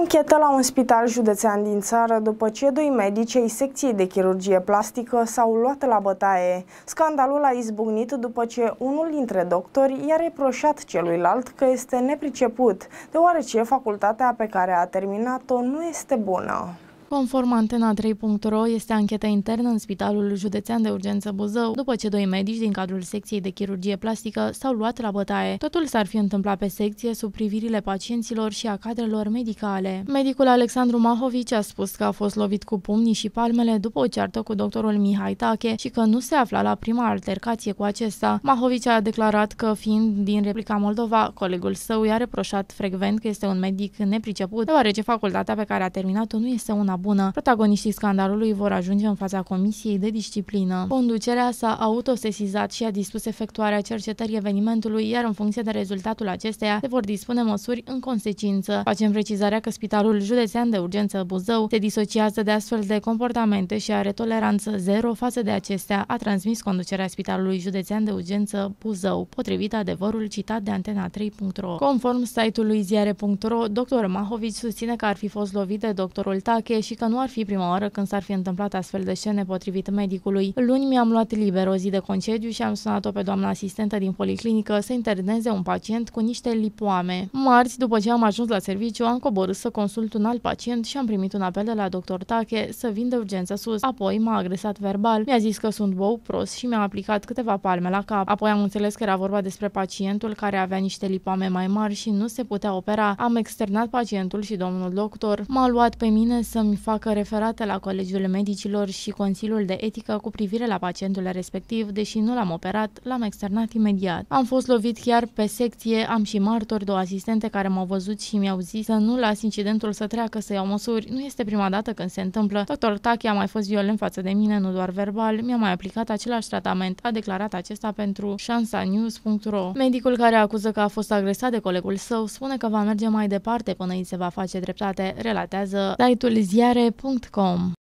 Anchetă la un spital județean din țară după ce doi medici ai secției de chirurgie plastică s-au luat la bătaie. Scandalul a izbucnit după ce unul dintre doctori i-a reproșat celuilalt că este nepriceput, deoarece facultatea pe care a terminat-o nu este bună. Conform Antena 3.ro, este anchetă internă în Spitalul Județean de Urgență Buzău, după ce doi medici din cadrul secției de chirurgie plastică s-au luat la bătaie. Totul s-ar fi întâmplat pe secție sub privirile pacienților și a cadrelor medicale. Medicul Alexandru Mahovici a spus că a fost lovit cu pumnii și palmele după o ceartă cu doctorul Mihai Tache și că nu se afla la prima altercație cu acesta. Mahovici a declarat că, fiind din Replica Moldova, colegul său i-a reproșat frecvent că este un medic nepriceput, deoarece facultatea pe care a terminat-o nu este una bună. Protagoniștii scandalului vor ajunge în fața Comisiei de Disciplină. Conducerea s-a autosesizat și a dispus efectuarea cercetării evenimentului, iar în funcție de rezultatul acesteia se vor dispune măsuri în consecință. Facem precizarea că Spitalul Județean de Urgență Buzău se disociază de astfel de comportamente și are toleranță zero față de acestea, a transmis conducerea Spitalului Județean de Urgență Buzău, potrivit adevărul citat de Antena3.ro. Conform site-ului ziare.ro, dr. Mahovici susține că ar fi fost lovit de doctorul Tache și că nu ar fi prima oară când s-ar fi întâmplat astfel de scene potrivit medicului. Luni mi-am luat liber o zi de concediu și am sunat-o pe doamna asistentă din policlinică să interneze un pacient cu niște lipoame. Marți, după ce am ajuns la serviciu, am coborât să consult un alt pacient și am primit un apel de la doctor Tache să vin de urgență sus. Apoi m-a agresat verbal, mi-a zis că sunt bou prost și mi-a aplicat câteva palme la cap. Apoi am înțeles că era vorba despre pacientul care avea niște lipoame mai mari și nu se putea opera. Am externat pacientul și domnul doctor m-a luat pe mine să-mi facă referate la Colegiul Medicilor și Consiliul de Etică cu privire la pacientul respectiv, deși nu l-am operat, l-am externat imediat. Am fost lovit chiar pe secție, am și martori, două asistente care m-au văzut și mi-au zis să nu las incidentul să treacă, să iau măsuri. Nu este prima dată când se întâmplă. Dr. Tachi a mai fost violent față de mine, nu doar verbal, mi-a mai aplicat același tratament, a declarat acesta pentru șansanews.ro. Medicul care acuză că a fost agresat de colegul său spune că va merge mai departe până îi se va face dreptate, relatează site-ul ziare ziare.com